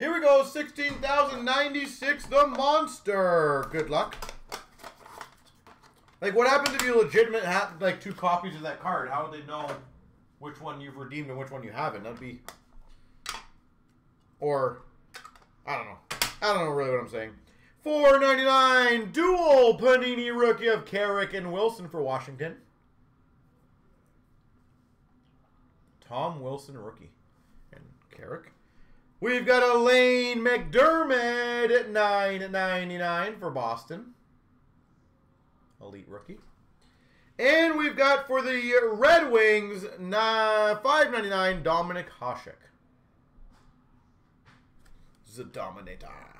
Here we go, 16,096, the monster. Good luck. Like, what happens if you legitimate have, like, two copies of that card? How would they know which one you've redeemed and which one you haven't? That'd be... Or, I don't know. I don't know really what I'm saying. 499 dual Panini rookie of Carrick and Wilson for Washington. Tom Wilson rookie. And Carrick. We've got Elaine McDermott at 9.99 for Boston. Elite rookie. And we've got for the Red Wings, 5.99 Dominik Hasek. The Dominator.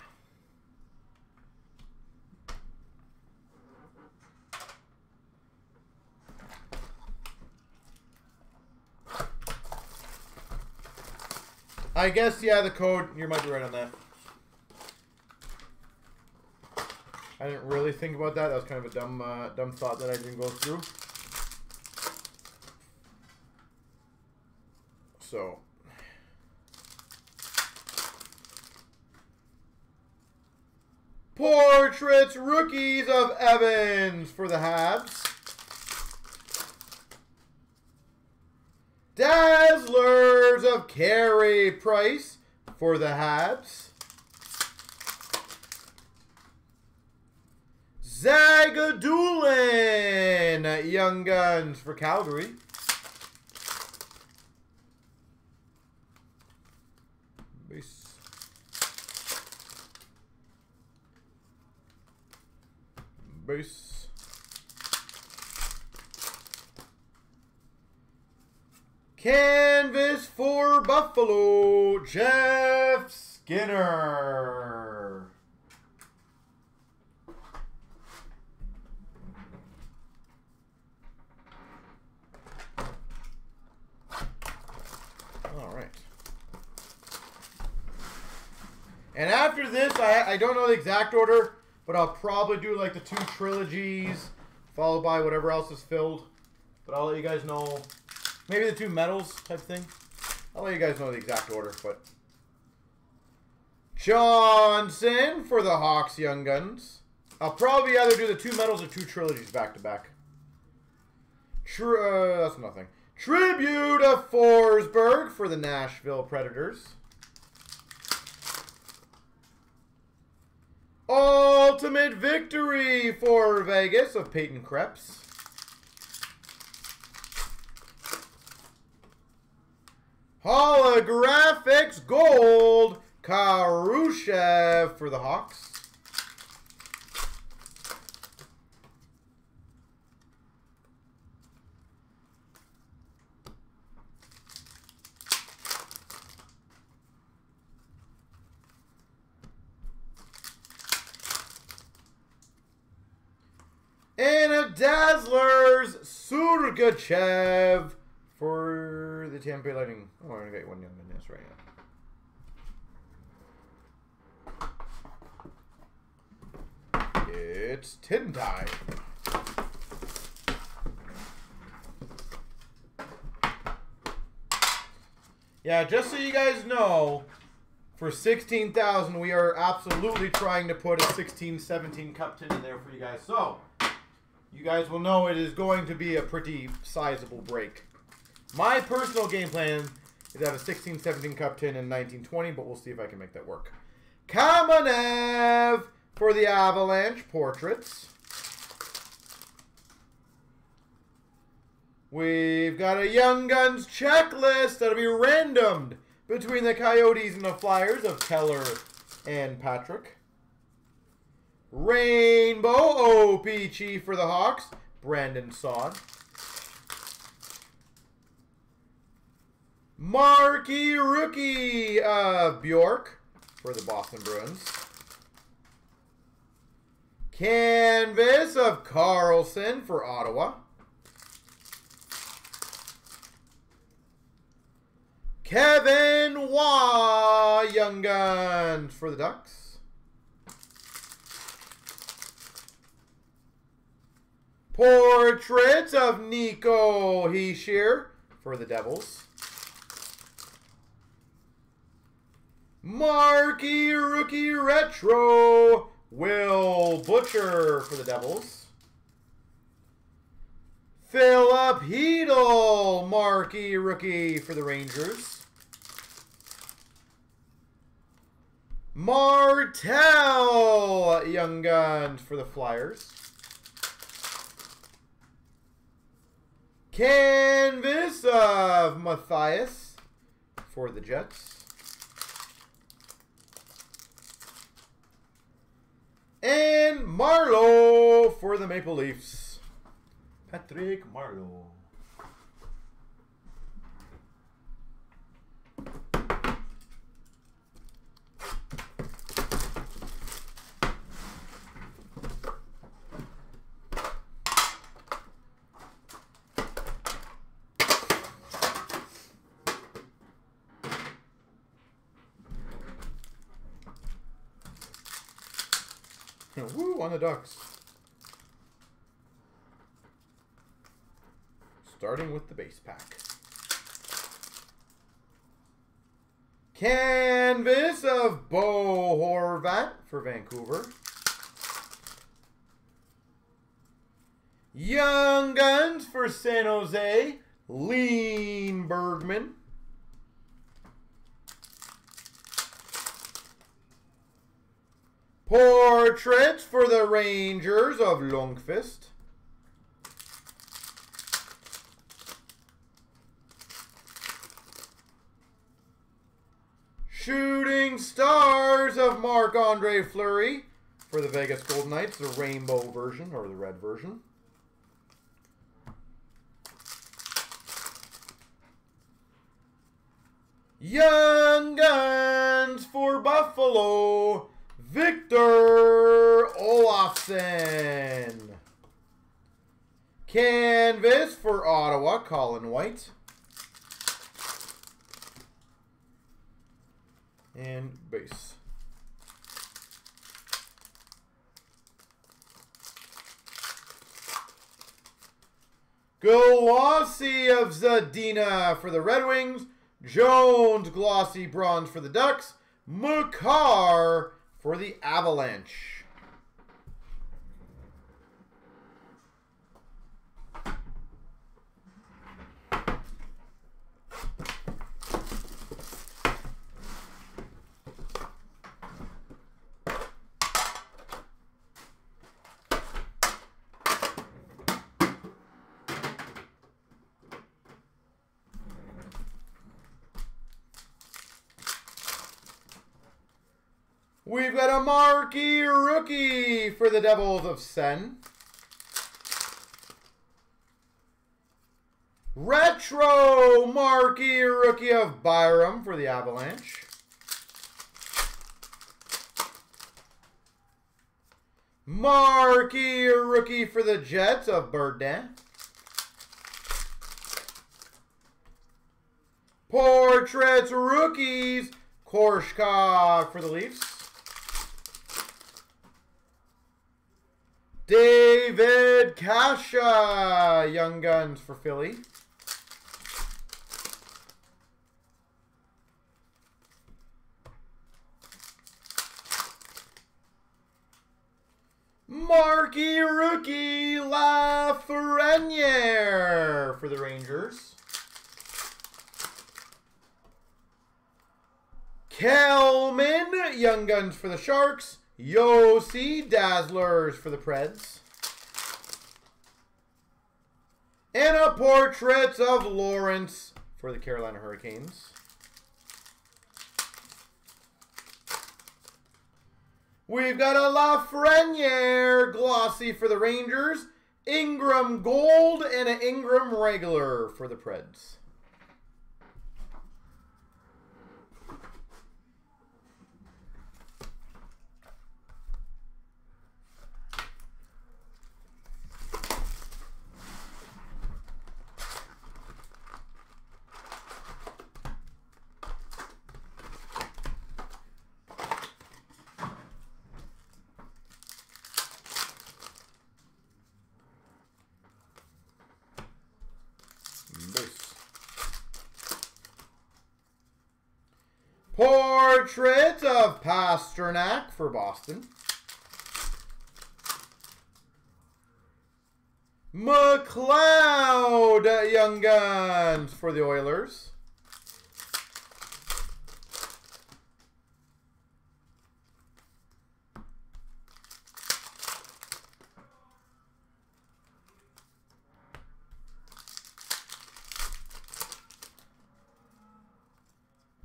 I guess, yeah, the code, you might be right on that. I didn't really think about that. That was kind of a dumb, uh, dumb thought that I didn't go through. So. Portraits, rookies of Evans for the Habs. Dazzlers of Carey Price for the Habs. Zagidulin, Young Guns for Calgary. Base. Base. Canvas for Buffalo, Jeff Skinner. All right. And after this, I, I don't know the exact order, but I'll probably do like the two trilogies, followed by whatever else is filled. But I'll let you guys know Maybe the two medals type thing. I'll let you guys know the exact order, but... Johnson for the Hawks Young Guns. I'll probably either do the two medals or two trilogies back to back. Tr uh, that's nothing. Tribute of Forsberg for the Nashville Predators. Ultimate Victory for Vegas of Peyton Krebs. Holographics Gold, Kurashev for the Hawks. And a Dazzlers, Sergachev Bay Lightning. Oh, to get one young in this right now. It's Tin time. Yeah, just so you guys know, for 16,000, we are absolutely trying to put a 16-17 cup tin in there for you guys. So, you guys will know it is going to be a pretty sizable break. My personal game plan is have a 16, 17 cup tin in 1920, but we'll see if I can make that work. Kamenev for the Avalanche portraits. We've got a Young Guns checklist that'll be randomed between the Coyotes and the Flyers of Keller and Patrick. Rainbow OPC for the Hawks, Brandon Saad. Marquee rookie of Bjork for the Boston Bruins. Canvas of Karlsson for Ottawa. Kevin Waugh, Young Guns for the Ducks. Portraits of Nico Hischier for the Devils. Marquee Rookie Retro, Will Butcher for the Devils. Filip Chytil, Marquee Rookie for the Rangers. Martel, Young Guns for the Flyers. Canvas of Matthias for the Jets. And Marleau for the Maple Leafs. Patrick Marleau. Woo, on the Ducks. Starting with the base pack. Canvas of Bo Horvat for Vancouver. Young Guns for San Jose, Lean Bergmann. Portraits for the Rangers of Lundqvist. Shooting Stars of Marc-Andre Fleury for the Vegas Golden Knights, the rainbow version or the red version. Young Guns for Buffalo, Victor Olofsson. Canvas for Ottawa, Colin White. And base. Glossy of Zadina for the Red Wings. Jones Glossy Bronze for the Ducks. Makar for the Avalanche. We've got a marquee rookie for the Devils of Sen. Retro marquee rookie of Byram for the Avalanche. Marquee rookie for the Jets of Birdman. Portraits rookies, Korshkov for the Leafs. David Kasha, Young Guns for Philly. Marquee Rookie Lafreniere for the Rangers. Kelman, Young Guns for the Sharks. Josi Dazzlers for the Preds. And a portrait of Lawrence for the Carolina Hurricanes. We've got a Lafreniere glossy for the Rangers. Ingram Gold and an Ingram Regular for the Preds. Base. Portrait of Pastrnak for Boston. McLeod Young Guns for the Oilers.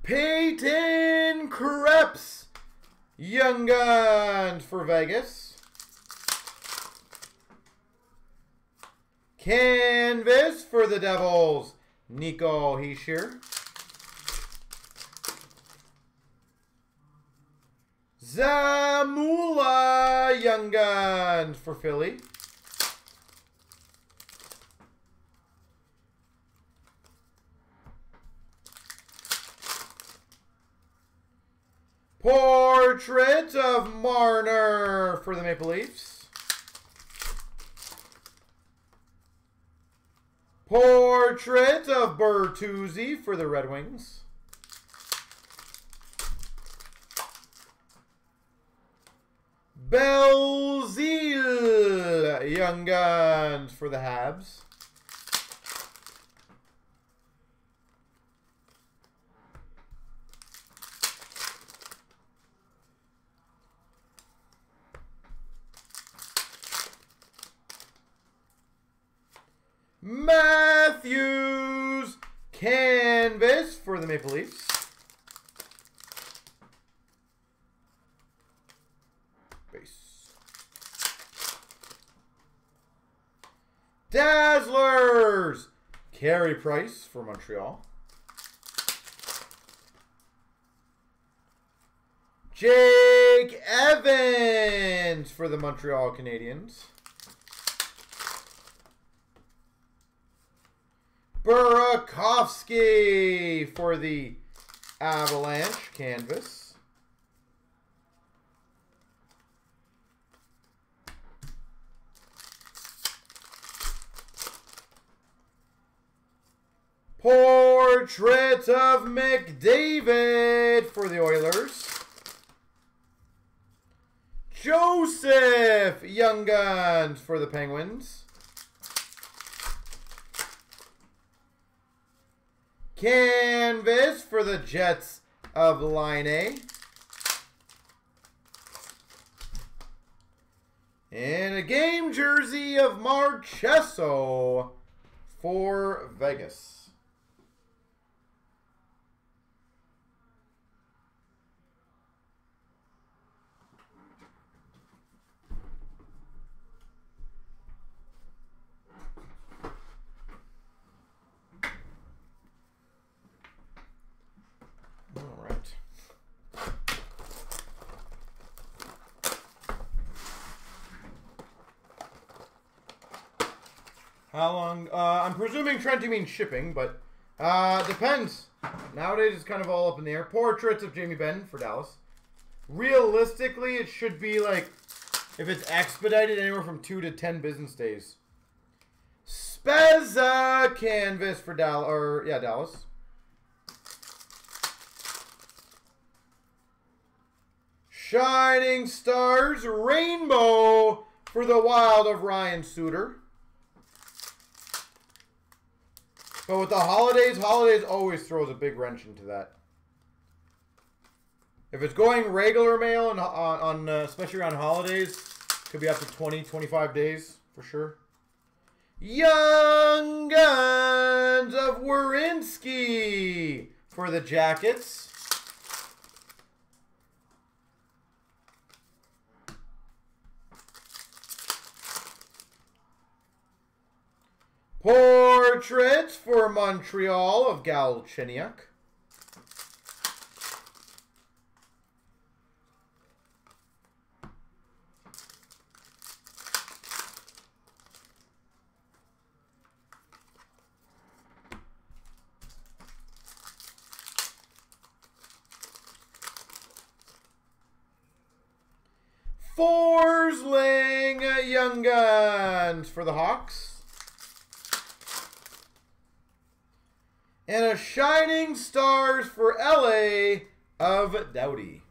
Peyton Krebs Young Guns for Vegas. Canvas for the Devils, Nico Hischier. Zamula Young Guns for Philly. Portrait of Marner for the Maple Leafs. Portrait of Bertuzzi for the Red Wings. Belzile Young Guns for the Habs. Matthews canvas for the Maple Leafs. Base. Dazzlers Carey Price for Montreal. Jake Evans for the Montreal Canadiens. Burakovsky for the Avalanche canvas. Portrait of McDavid for the Oilers. Joseph Young Guns for the Penguins. Canvas for the Jets of Laine. And a game jersey of Marchessault for Vegas. All right. How long? Uh, I'm presuming Trent, you mean shipping, but uh, depends. Nowadays, it's kind of all up in the air. Portraits of Jamie Benn for Dallas. Realistically, it should be like, if it's expedited, anywhere from two to ten business days. Spezza canvas for Dallas, or yeah, Dallas. Shining Stars Rainbow for the Wild of Ryan Suter. But with the holidays, holidays always throws a big wrench into that. If it's going regular mail and on, on uh, especially around holidays, could be up to 20, 25 days for sure. Young Guns of Werenski for the Jackets. Portraits for Montreal of Galchenyuk. Forsling Young Guns for the Hawks. And a Shining Stars for LA, of Doughty.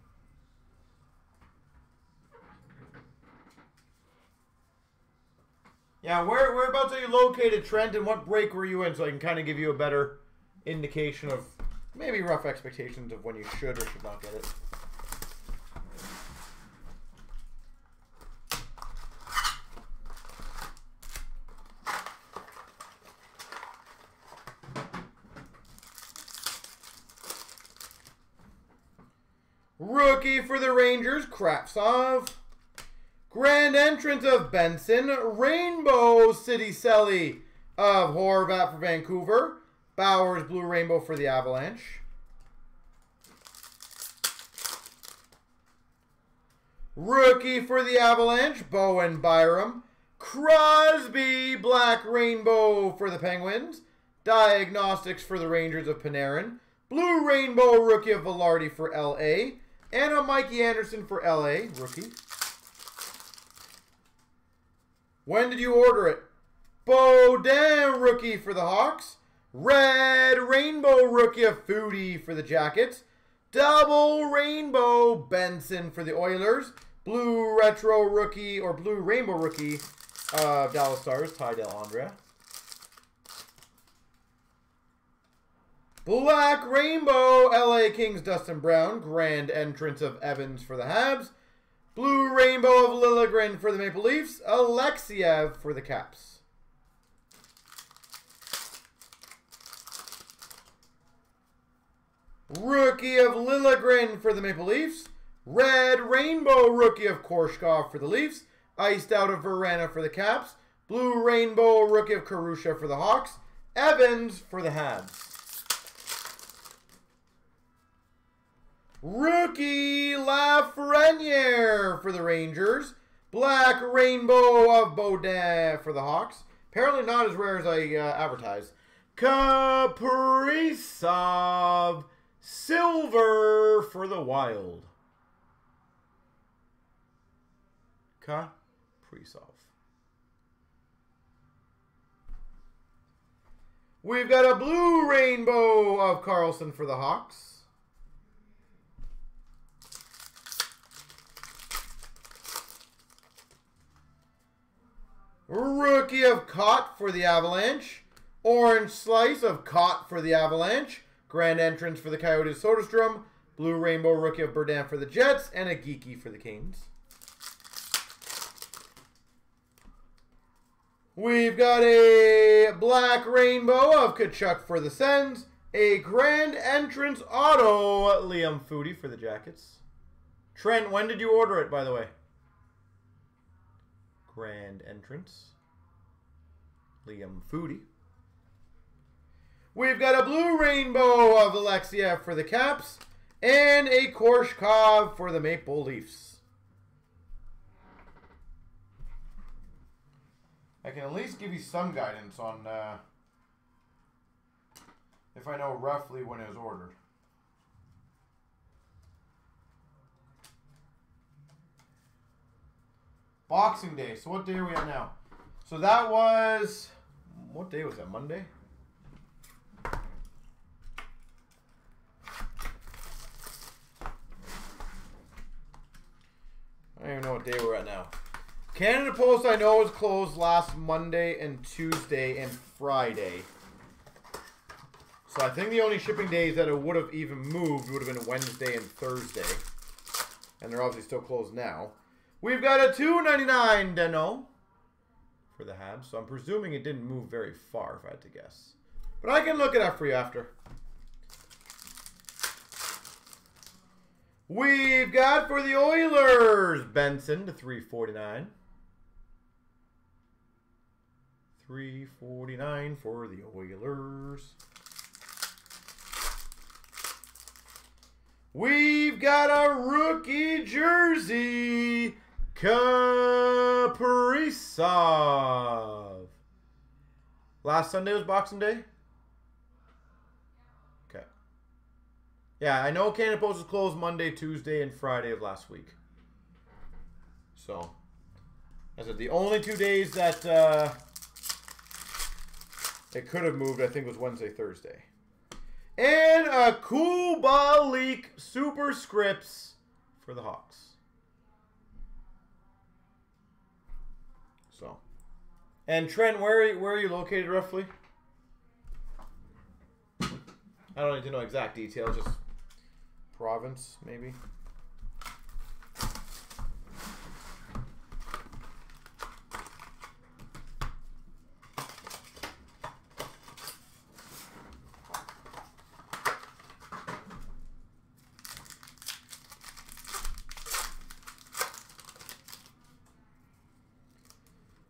Yeah, where whereabouts are you located, Trent, and what break were you in, so I can kind of give you a better indication of maybe rough expectations of when you should or should not get it. Rookie for the Rangers, Kravtsov. Grand entrance of Benson. Rainbow City Selly of Horvat for Vancouver. Bowers Blue Rainbow for the Avalanche. Rookie for the Avalanche, Bowen Byram. Crosby Black Rainbow for the Penguins. Diagnostics for the Rangers of Panarin. Blue Rainbow Rookie of Vilardi for LA. And a Mikey Anderson for LA, rookie. When did you order it? Beaudin rookie for the Hawks. Red Rainbow rookie of Foudy for the Jackets. Double Rainbow Benson for the Oilers. Blue Retro rookie or Blue Rainbow rookie of Dallas Stars, Ty Dellandrea. Black Rainbow, LA Kings, Dustin Brown. Grand entrance of Evans for the Habs. Blue Rainbow of Liljegren for the Maple Leafs. Alexeyev for the Caps. Rookie of Liljegren for the Maple Leafs. Red Rainbow Rookie of Korshkov for the Leafs. Iced out of Vrana for the Caps. Blue Rainbow Rookie of Karusha for the Hawks. Evans for the Habs. Rookie Lafreniere for the Rangers. Black Rainbow of Beaudin for the Hawks. Apparently not as rare as I uh, advertised. Kaprizov Silver for the Wild. Kaprizov. We've got a blue rainbow of Carlson for the Hawks. Rookie of Cott for the Avalanche. Orange Slice of Cott for the Avalanche. Grand Entrance for the Coyotes Soderstrom. Blue Rainbow Rookie of Verdun for the Jets. And a Geeky for the Kings. We've got a Black Rainbow of Tkachuk for the Sens. A Grand Entrance Auto Liam Foudy for the Jackets. Trent, when did you order it, by the way? Grand Entrance. Liam Foudy. We've got a blue rainbow of Alexia for the Caps. And a Korshkov for the Maple Leafs. I can at least give you some guidance on uh, if I know roughly when it was ordered. Boxing Day. So what day are we on now? So that was what day was that? Monday. I don't even know what day we're at now. Canada Post I know was closed last Monday and Tuesday and Friday. So I think the only shipping days that it would have even moved would have been Wednesday and Thursday. And they're obviously still closed now. We've got a 299 Deno for the Habs. So I'm presuming it didn't move very far, if I had to guess. But I can look it up for you after. We've got for the Oilers, Benson to 349. 349 for the Oilers. We've got a rookie jersey Kaprizov. Last Sunday was Boxing Day? Okay. Yeah, I know Canada Post was closed Monday, Tuesday, and Friday of last week. So, I said the only two days that uh, it could have moved, I think, was Wednesday, Thursday. And a Kubalik Superscripts for the Hawks. So, and Trent, where are you, where are you located roughly? I don't need to know exact details, just province maybe.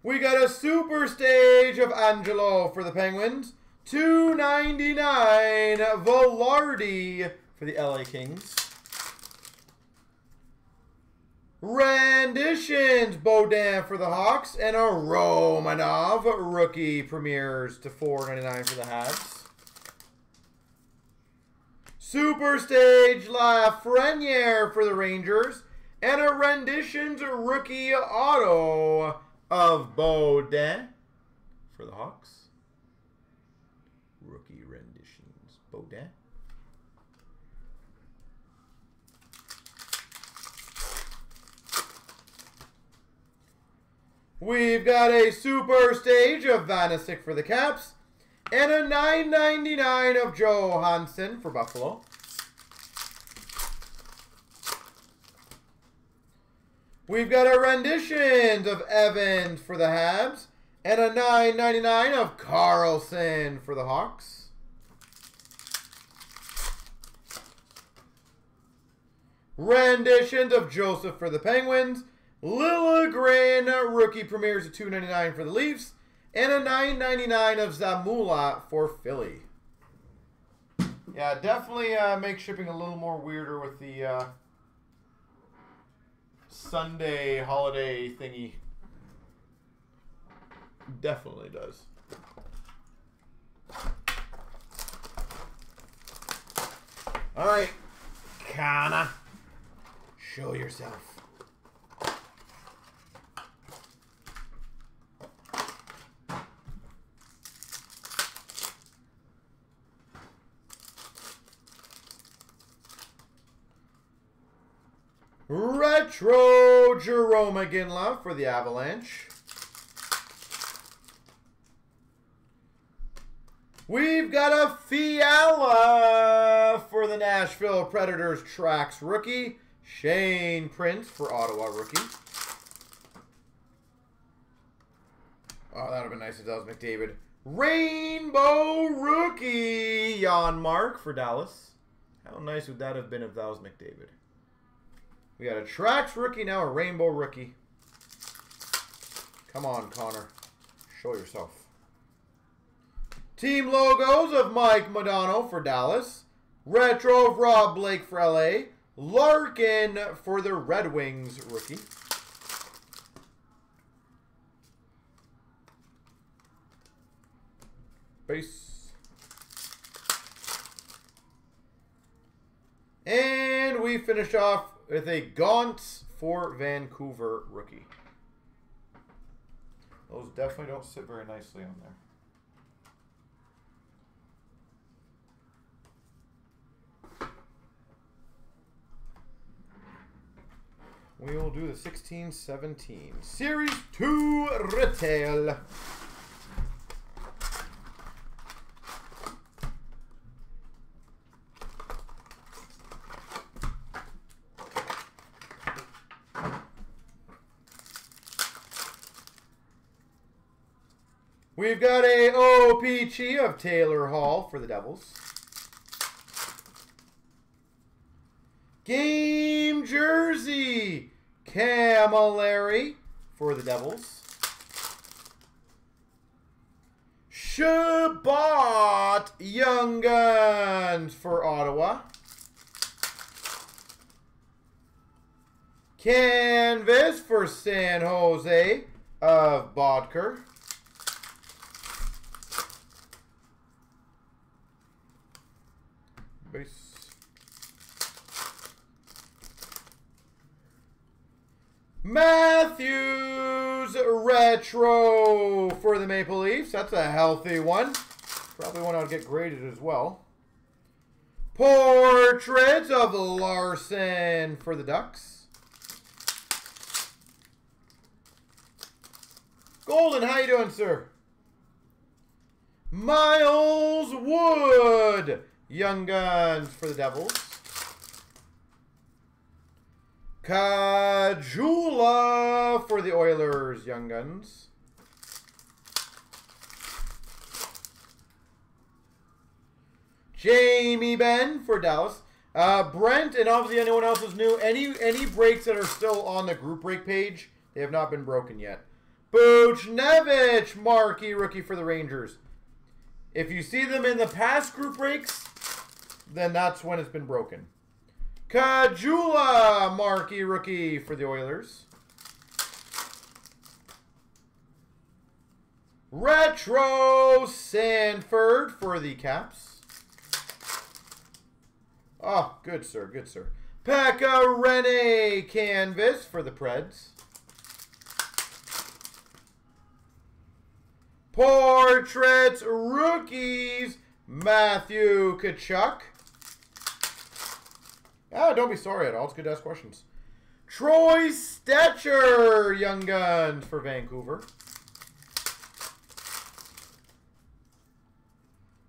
We got a super stage of Angelo for the Penguins. 299 Vilardi for the LA Kings. Renditions Beaudin for the Hawks and a Romanov rookie premieres to 4.99 for the Habs. Super Stage Lafreniere for the Rangers and a renditions rookie auto of Beaudin for the Hawks. Rookie renditions. Beaudin. We've got a super stage of Vanecek for the Caps. And a 9.99 of Johansson for Buffalo. We've got a rendition of Evans for the Habs. And a 9.99 of Carlson for the Hawks. Renditions of Joseph for the Penguins. Liljegren rookie premieres at 2.99 for the Leafs. And a 9.99 of Zamula for Philly. Yeah, definitely uh, make shipping a little more weirder with the uh, Sunday holiday thingy. Definitely does. All right, Kana, show yourself. Retro Jarome Iginla for the Avalanche. We've got a Fiala for the Nashville Predators Tracks rookie. Shane Prince for Ottawa rookie. Oh, that would have been nice if that was McDavid. Rainbow rookie, Jan Mark for Dallas. How nice would that have been if that was McDavid? We got a Tracks rookie now, a Rainbow rookie. Come on, Connor. Show yourself. Team logos of Mike Modano for Dallas. Retro of Rob Blake for LA. Larkin for the Red Wings rookie. Base. And we finish off with a Gaunt for Vancouver rookie. Those definitely don't sit very nicely on there. We will do the 16-17. Series 2 Retail. We've got a OPG of Taylor Hall for the Devils. Game jersey, Camilleri for the Devils. Shabbat Young Guns for Ottawa. Canvas for San Jose of Boedker. Base. Matthews Retro for the Maple Leafs. That's a healthy one. Probably one I would get graded as well. Portraits of Larson for the Ducks. Golden, how you doing, sir? Miles Wood, Young Guns for the Devils. Caggiula for the Oilers, Young Guns. Jamie Benn for Dallas. Uh, Brent and obviously anyone else is new. Any any breaks that are still on the group break page, they have not been broken yet. Buchnevich, marquee rookie for the Rangers. If you see them in the past group breaks, then that's when it's been broken. Caggiula, marquee rookie for the Oilers. Retro Sanford for the Caps. Oh, good sir, good sir. Pekka Rinne canvas for the Preds. Portraits rookies Matthew Tkachuk. Ah, don't be sorry at all. It's good to ask questions. Troy Stecher, Young Guns for Vancouver.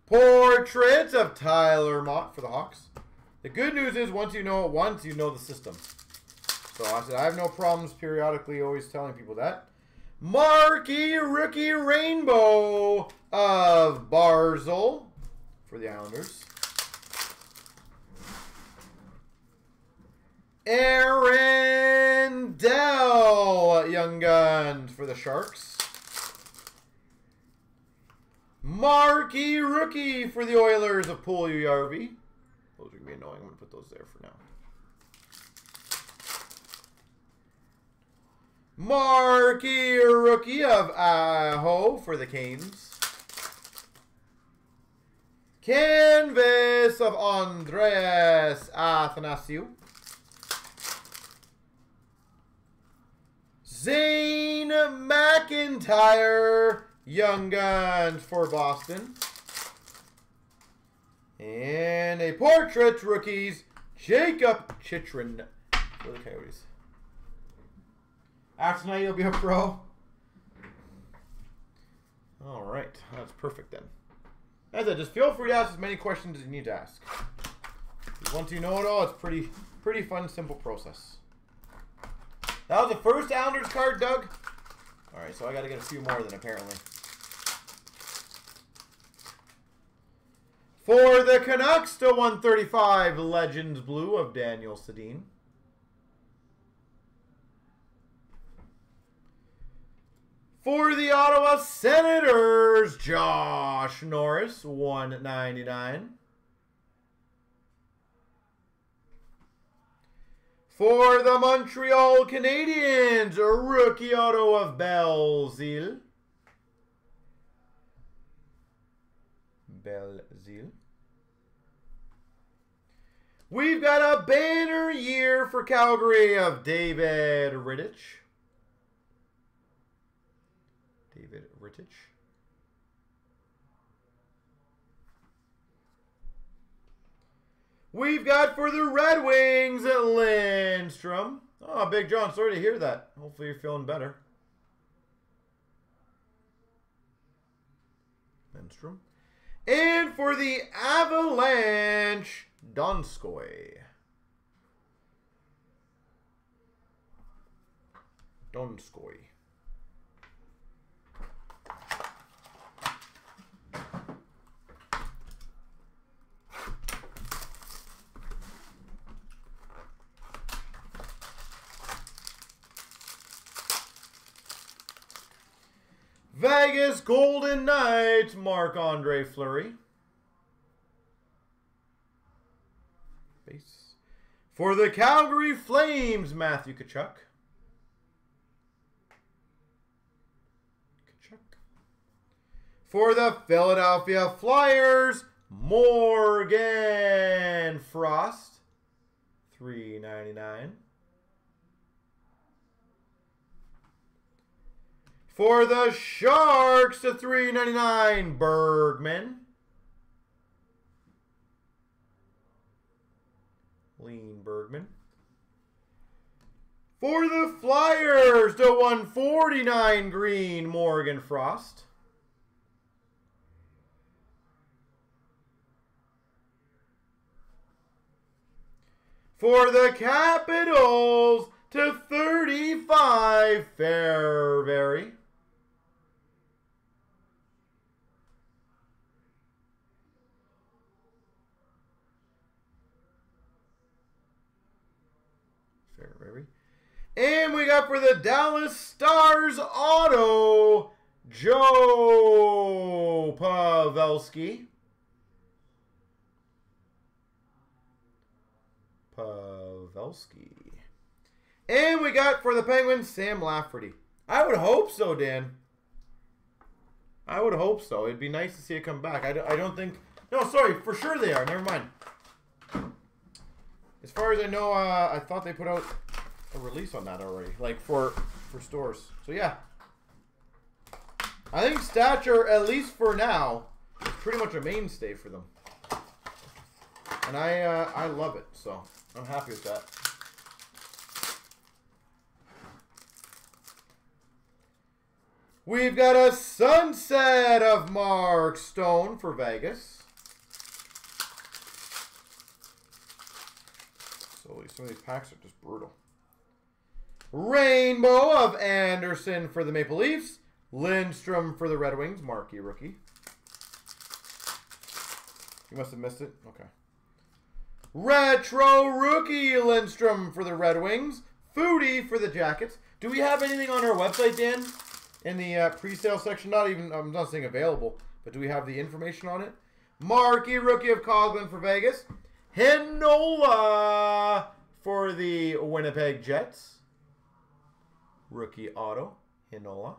Portraits of Tyler Motte for the Hawks. The good news is once you know it once, you know the system. So I said I have no problems periodically always telling people that. Marquee Rookie Rainbow of Barzal for the Islanders. Aaron Dell, Young Guns for the Sharks. Marquee Rookie for the Oilers of Puljujarvi. Those are going to be annoying. I'm going to put those there for now. Marquee Rookie of Aho for the Canes. Canvas of Andreas Athanasiou. Zane McIntyre, Young Guns for Boston. And a portrait rookies, Jacob Chychrun for the Coyotes. After tonight, you'll be a pro. All right, that's perfect then. As I just feel free to ask as many questions as you need to ask. Once you know it all, it's pretty, pretty fun, simple process. That was the first Islanders card, Doug. All right, so I got to get a few more then apparently. For the Canucks, to 135 Legends Blue of Daniel Sedin. For the Ottawa Senators, Josh Norris, 199. For the Montreal Canadiens, rookie auto of Belzile. Belzile. We've got a banner year for Calgary of David Rittich. David Rittich. We've got for the Red Wings, Lindstrom. Oh, Big John, sorry to hear that. Hopefully you're feeling better. Lindstrom. And for the Avalanche, Donskoy. Donskoy. Vegas Golden Knights, Marc-Andre Fleury. Base. For the Calgary Flames, Matthew Tkachuk. Tkachuk. For the Philadelphia Flyers, Morgan Frost. 399. For the Sharks to 399 Bergmann. Lean Bergmann. For the Flyers, to 149 green, Morgan Frost. For the Capitals, to 35, Fehervary. And we got for the Dallas Stars auto, Joe Pavelski. Pavelski. And we got for the Penguins, Sam Lafferty. I would hope so, Dan. I would hope so. It'd be nice to see it come back. I, I don't think... No, sorry. For sure they are. Never mind. As far as I know, uh, I thought they put out a release on that already. Like, for, for stores. So, yeah. I think Stature, at least for now, is pretty much a mainstay for them. And I, uh, I love it. So, I'm happy with that. We've got a sunset of Mark Stone for Vegas. So some of these packs are just brutal. Rainbow of Andersen for the Maple Leafs. Lindstrom for the Red Wings. Marquee rookie. You must have missed it? Okay. Retro rookie Lindstrom for the Red Wings. Foudy for the Jackets. Do we have anything on our website, Dan? in the uh, pre-sale section. Not even, I'm not saying available, but do we have the information on it? Marquee rookie of Coghlan for Vegas. Heinola for the Winnipeg Jets. Rookie auto, Heinola.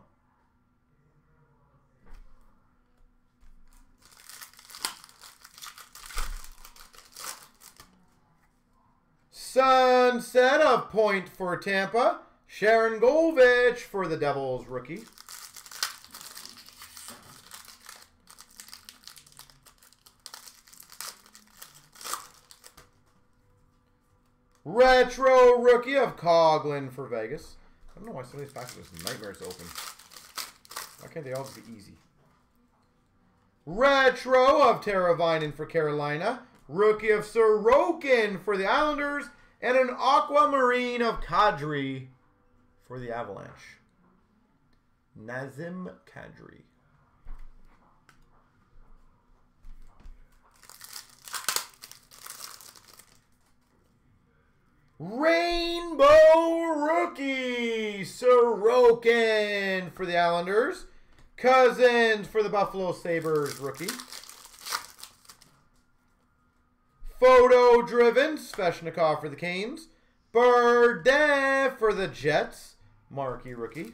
Sunset of point for Tampa. Sharangovich for the Devils rookie. Retro rookie of Coghlan for Vegas. I don't know why some of these packs are just nightmares to open. Why can't they all just be easy? Retro of Teravainen for Carolina. Rookie of Sorokin for the Islanders. And an Aquamarine of Kadri for the Avalanche. Nazem Kadri. Rainbow Rookie Sorokin for the Islanders. Cozens for the Buffalo Sabres rookie. Photo driven Svechnikov for the Canes. Burdett for the Jets. Marquee rookie.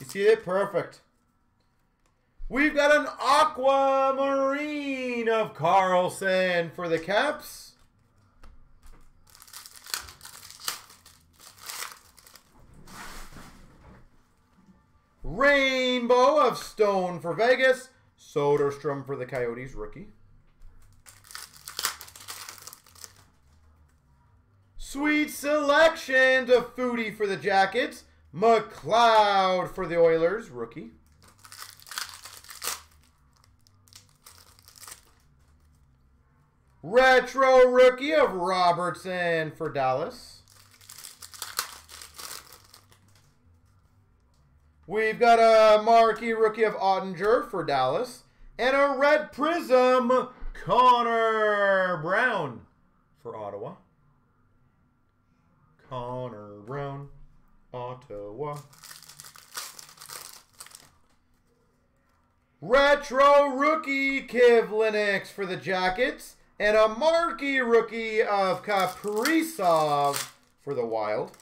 You see it? Perfect. We've got an Aquamarine of Carlson for the Caps. Rainbow of Stone for Vegas. Soderstrom for the Coyotes, rookie. Sweet selection of Foudy for the Jackets. McLeod for the Oilers, rookie. Retro rookie of Robertson for Dallas. We've got a marquee rookie of Oettinger for Dallas. And a red prism, Connor Brown for Ottawa. Connor Brown, Ottawa. Retro rookie Kivlenieks for the Jackets. And a marquee rookie of Kaprizov for the Wild.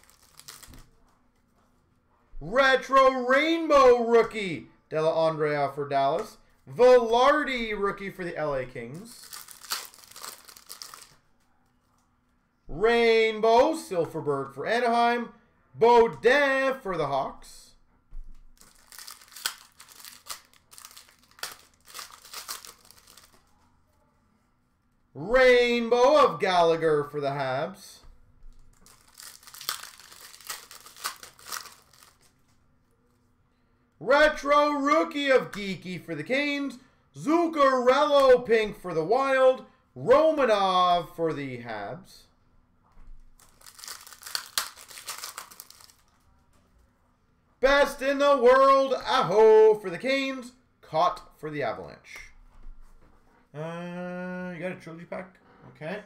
Retro rainbow rookie Dellandrea for Dallas. Vilardi rookie for the LA Kings. Rainbow, Silfverberg for Anaheim. Beaudin for the Hawks. Rainbow of Gallagher for the Habs. Retro Rookie of Geekie for the Canes. Zuccarello Pink for the Wild. Romanov for the Habs. Best in the world, Aho for the Canes. Caught for the Avalanche. Uh, you got a trilogy pack? Okay.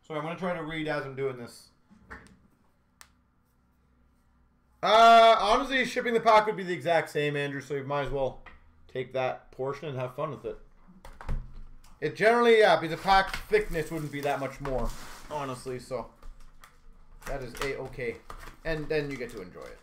So I'm going to try to read as I'm doing this. Uh, honestly, shipping the pack would be the exact same, Andrew, so you might as well take that portion and have fun with it. It generally, yeah, because the pack thickness wouldn't be that much more, honestly, so that is a-okay. And then you get to enjoy it.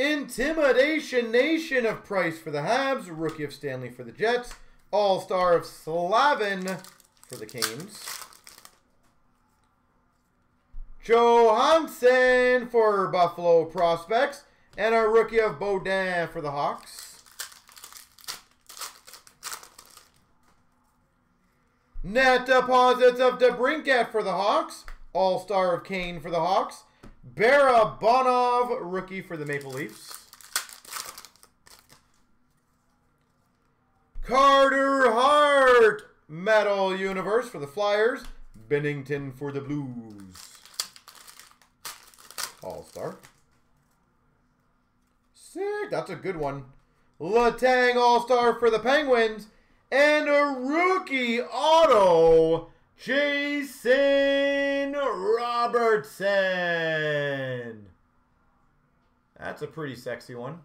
Intimidation Nation of Price for the Habs. Rookie of Stanley for the Jets. All-Star of Slavin for the Canes. Johansson for Buffalo Prospects. And our rookie of Beaudin for the Hawks. Net deposits of DeBrincat for the Hawks. All-Star of Kane for the Hawks. Barabanov, rookie for the Maple Leafs. Carter Hart, Metal Universe for the Flyers. Binnington for the Blues. All-Star. Sick, that's a good one. Letang All-Star for the Penguins. And a rookie auto Jason Robertson. That's a pretty sexy one.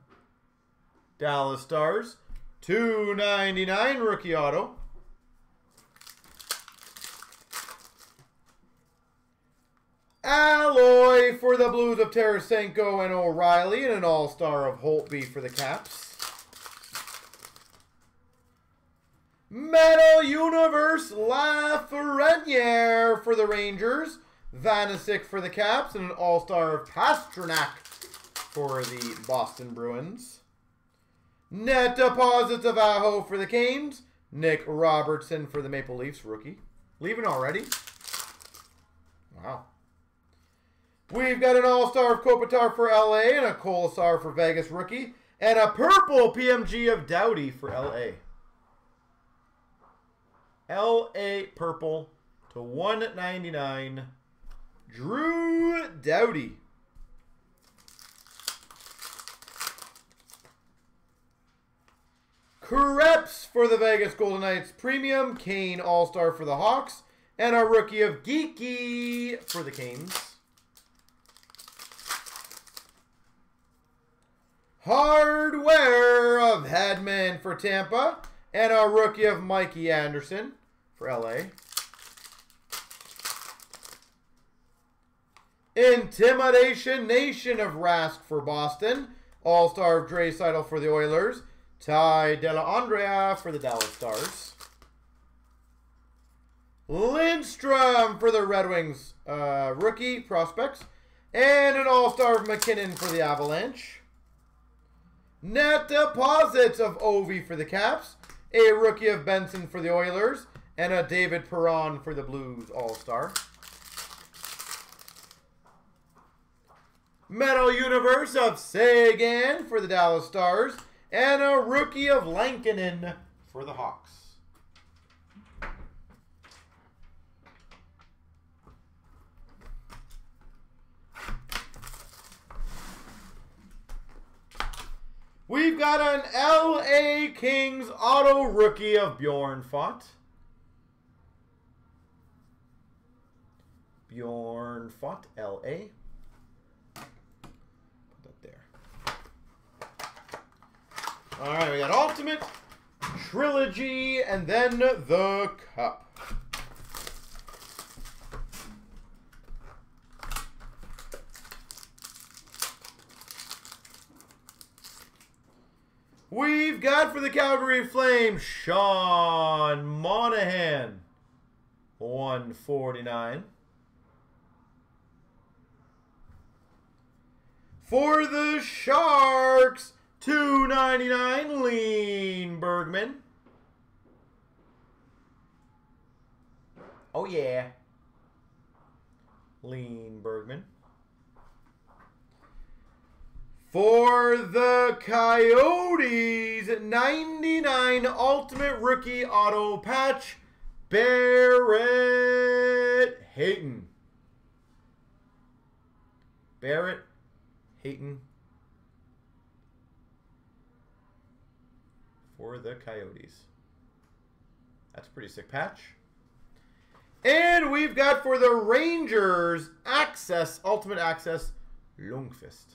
Dallas Stars. 299 rookie auto. Alloy for the Blues of Tarasenko and O'Reilly, and an all-star of Holtby for the Caps. Metal Universe Lafreniere for the Rangers. Vanecek for the Caps. And an All-Star of Pastrnak for the Boston Bruins. Net deposits of Aho for the Canes. Nick Robertson for the Maple Leafs, rookie. Leaving already? Wow. We've got an All-Star of Kopitar for LA and a Kolesar for Vegas, rookie. And a purple PMG of Doughty for LA. LA Purple to 199. Drew Doughty. Krebs for the Vegas Golden Knights Premium. Kane All-Star for the Hawks. And a rookie of Geekie for the Canes. Hardware of Hedman for Tampa. And a rookie of Mikey Anderson for LA. Intimidation Nation of Rask for Boston. All-Star of Draisaitl for the Oilers. Ty Dellandrea for the Dallas Stars. Lindstrom for the Red Wings uh, rookie prospects. And an All-Star of MacKinnon for the Avalanche. Net deposits of Ovi for the Caps a rookie of Benson for the Oilers, and a David Perron for the Blues All-Star. Metal Universe of Seguin for the Dallas Stars, and a rookie of Lankinen for the Hawks. We've got an LA Kings auto rookie of Bjornfot. Bjorn Font, LA. Put that there. All right, we got Ultimate, Trilogy, and then the Cup. We've got for the Calgary Flames, Sean Monahan, 149. For the Sharks, two ninety nine. Lean Bergmann. Oh yeah. Lean Bergmann. For the Coyotes, 99 Ultimate Rookie Auto Patch, Barrett Hayton. Barrett Hayton. For the Coyotes. That's a pretty sick patch. And we've got for the Rangers, Access, Ultimate Access, Lundqvist.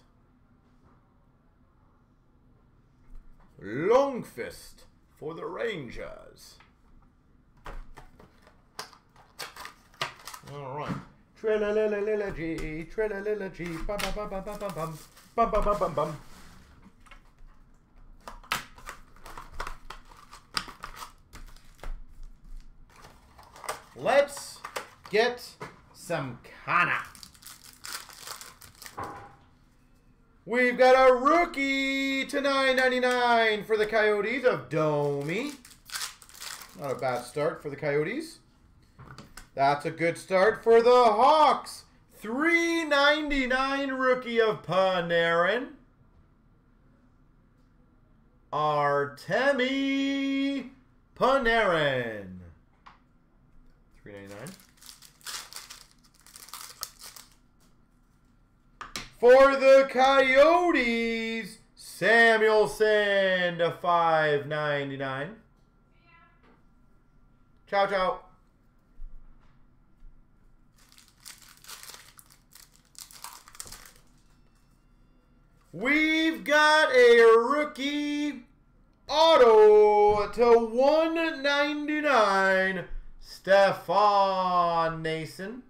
Lundqvist for the Rangers. All right. Trellalillilogy, trellalillogy, bum bum bum bum bum bum bum bum bum bum bum bum. Let's get some Kana. We've got a rookie to 9.99 for the Coyotes of Domi. Not a bad start for the Coyotes. That's a good start for the Hawks. 3.99 rookie of Panarin. Artemi Panarin. 3.99. For the Coyotes, Samuelsson to 5.99. Ciao, ciao. We've got a rookie auto to 199, Stefan Noesen.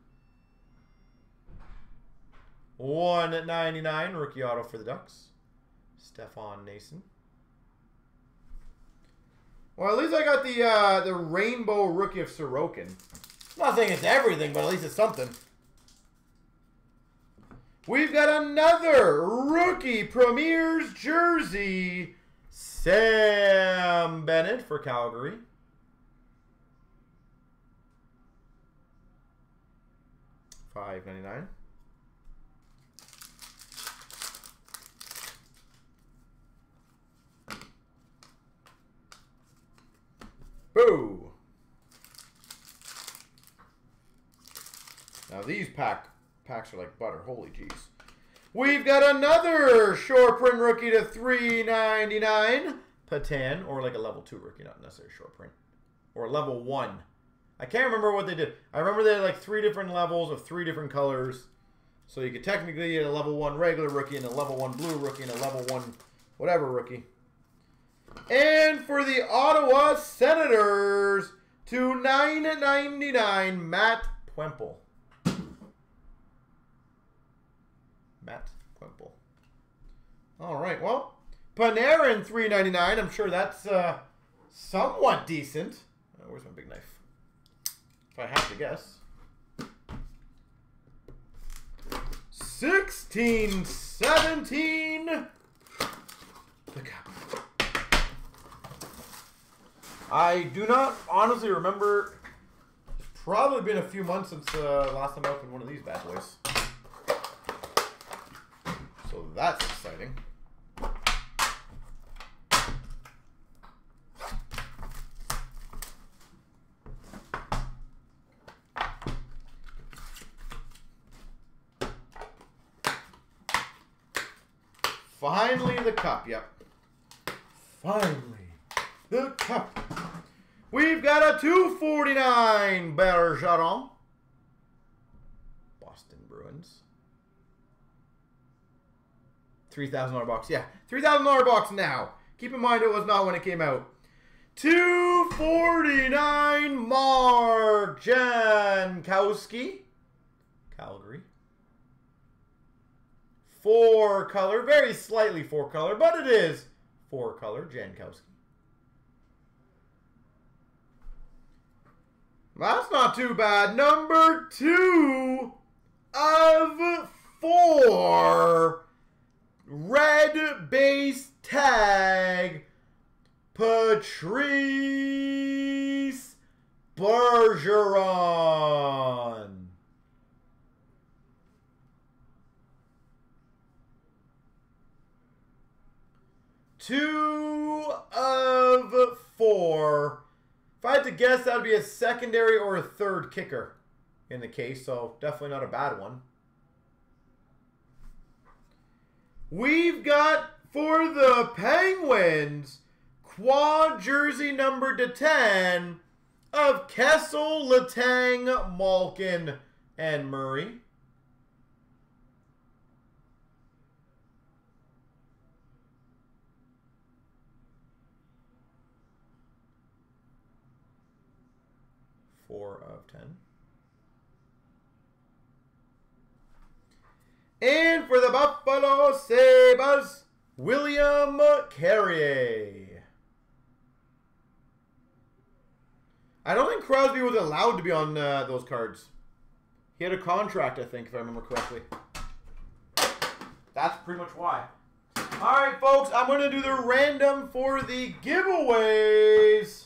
199 rookie auto for the Ducks. Stefan Noesen. Well, at least I got the uh, the rainbow rookie of Sorokin. Not saying it's everything, but at least it's something. We've got another rookie Premier's jersey, Sam Bennett for Calgary. Five ninety nine. Boo! Now these pack packs are like butter. Holy jeez. We've got another short print rookie to 399. Patan, or like a level 2 rookie, not necessarily short print. Or level 1. I can't remember what they did. I remember they had like three different levels of three different colors. So you could technically get a level 1 regular rookie and a level 1 blue rookie and a level 1 whatever rookie. And for the Ottawa Senators, to 9.99, Matt Puempel. Matt Puempel. All right, well, Panarin 3.99. I'm sure that's uh, somewhat decent. Uh, where's my big knife? If I have to guess. 16, 17. The. I do not honestly remember. It's probably been a few months since uh, last time I opened one of these bad boys. So that's exciting. Finally the cup, yep. Finally the cup. We've got a 249 Bergeron. Boston Bruins. $3,000 box. Yeah, $3,000 box now. Keep in mind it was not when it came out. 249 Mark Jankowski. Calgary. Four color. Very slightly four color, but it is four color. Jankowski. That's not too bad. Number two of four. red base tag, Patrice Bergeron. Two of four. If I had to guess, that would be a secondary or a third kicker in the case, so definitely not a bad one. We've got for the Penguins quad jersey number to 10 of Kessel, Letang, Malkin, and Murray. Four of ten. And for the Buffalo Sabres, William Carrier. I don't think Crosby was allowed to be on uh, those cards. He had a contract, I think, if I remember correctly. That's pretty much why. All right, folks, I'm going to do the random for the giveaways.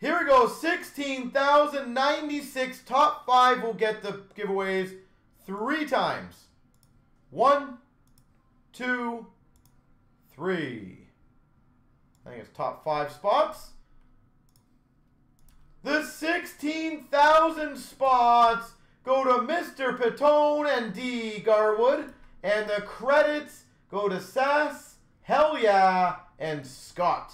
Here we go. 16,096 top five will get the giveaways three times. One, two, three. I think it's top five spots. The 16,000 spots go to Mr. Petone and D. Garwood. And the credits go to Sass, Hell Yeah, and Scott.